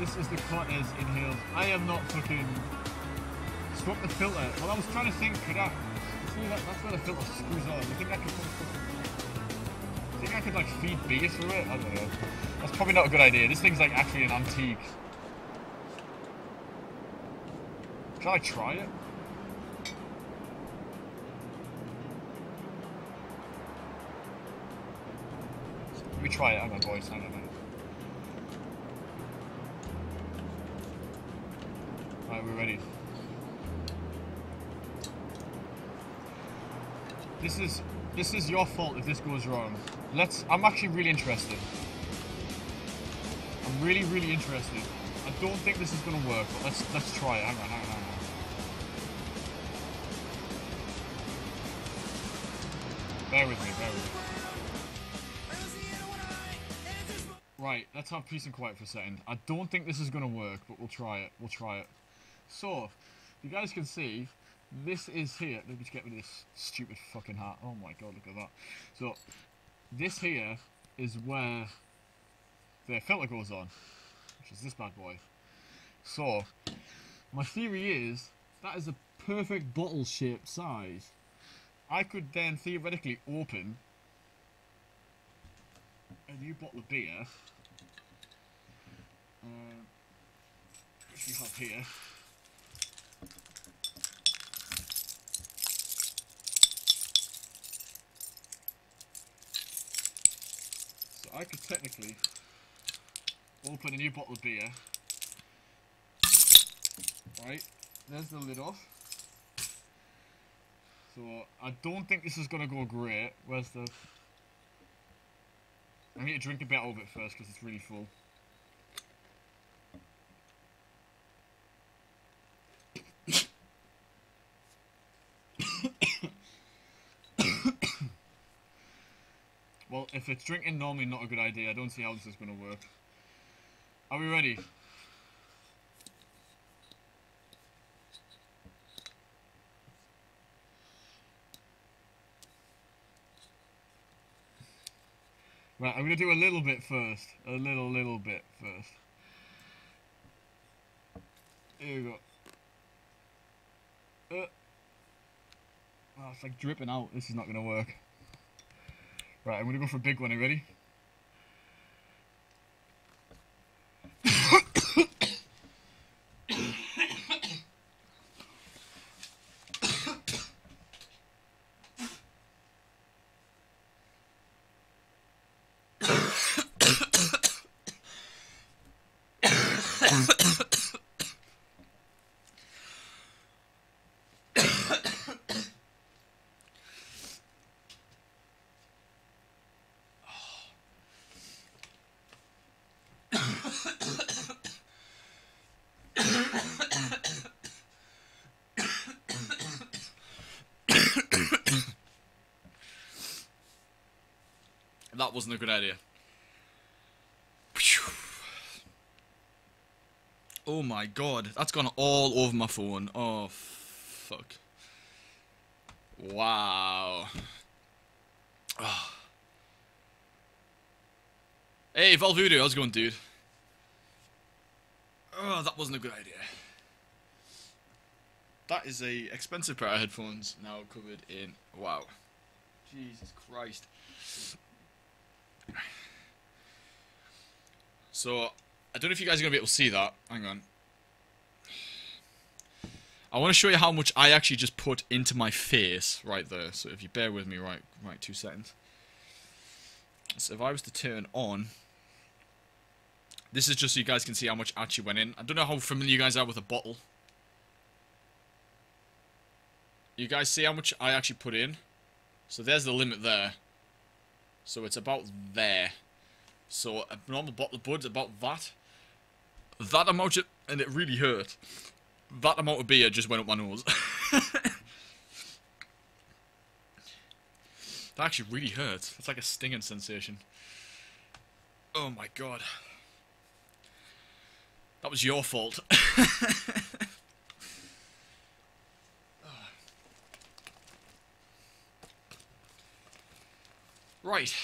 This is the Cortez inhaled. I am not fucking. Swap the filter. Well, I was trying to think, could I. See, that, that's where the filter screws on. You think I could. Think I could, like, feed beer through it? I don't know. That's probably not a good idea. This thing's, like, actually an antique. Can I try it? Let me try it. Boys. Hang on a minute. We're ready. This is this is your fault if this goes wrong. Let's I'm actually really interested. I'm really, really interested. I don't think this is gonna work, but let's let's try it. Hang on, hang on, hang on. Bear with me, bear with me. Right, let's have peace and quiet for a second. I don't think this is to work, but we'll try it. We'll try it. So, you guys can see, this is here. Let me just get rid of this stupid fucking hat. Oh my god, look at that. So, this here is where the filter goes on, which is this bad boy. So, my theory is, that is a perfect bottle shape size. I could then theoretically open a new bottle of beer, um, which we have here. I could technically open a new bottle of beer. Right, there's the lid off. So I don't think this is gonna go great. Where's the I need to drink a bit of it first because it's really full. Well, if it's drinking normally not a good idea, I don't see how this is going to work. Are we ready? Right, I'm going to do a little bit first. A little, little bit first. Here we go. Uh, oh, it's like dripping out. This is not going to work. Right, I'm to go for a big one. Are you ready? That wasn't a good idea. Oh my god, that's gone all over my phone. Oh, fuck. Wow. Oh. Hey, Valvudo, how's it going, dude? Oh, that wasn't a good idea. That is a expensive pair of headphones now covered in... Wow. Jesus Christ. So, I don't know if you guys are going to be able to see that. Hang on. I want to show you how much I actually just put into my face right there. So if you bear with me right, right two seconds. So if I was to turn on, this is just so you guys can see how much actually went in. I don't know how familiar you guys are with a bottle. You guys see how much I actually put in? So there's the limit there. So it's about there. So uh, a normal bottle of Bud's about that. That amount of, and it really hurt. That amount of beer just went up my nose. that actually really hurts. It's like a stinging sensation. Oh my god. That was your fault. right.